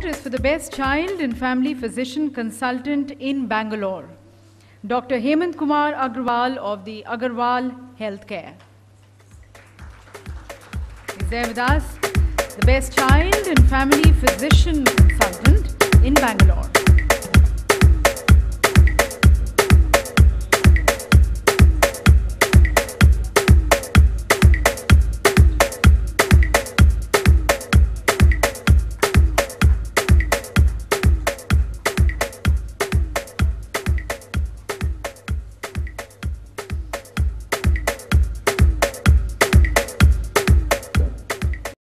award is for the best child and family physician consultant in Bangalore, Dr. Hemant Kumar Agarwal of the Agarwal Healthcare. He's there with us the best child and family physician consultant in Bangalore.